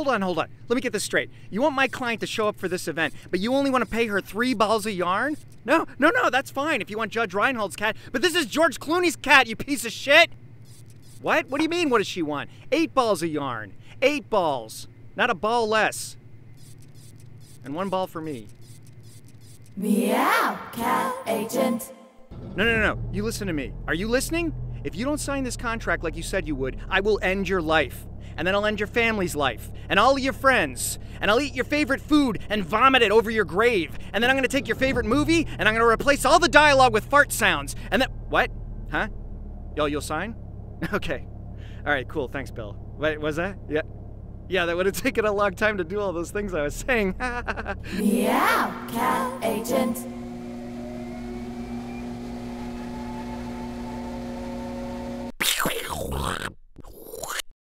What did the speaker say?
hold on, hold on. Let me get this straight. You want my client to show up for this event, but you only want to pay her three balls of yarn? No, no, no, that's fine if you want Judge Reinhold's cat, but this is George Clooney's cat, you piece of shit! What? What do you mean, what does she want? Eight balls of yarn. Eight balls. Not a ball less. And one ball for me. Meow, cat agent. No, no, no, no. You listen to me. Are you listening? If you don't sign this contract like you said you would, I will end your life. And then I'll end your family's life, and all of your friends, and I'll eat your favorite food and vomit it over your grave. And then I'm gonna take your favorite movie, and I'm gonna replace all the dialogue with fart sounds. And then. What? Huh? Y'all, you'll sign? Okay. Alright, cool. Thanks, Bill. Wait, was that? Yeah. Yeah, that would have taken a long time to do all those things I was saying. Agent.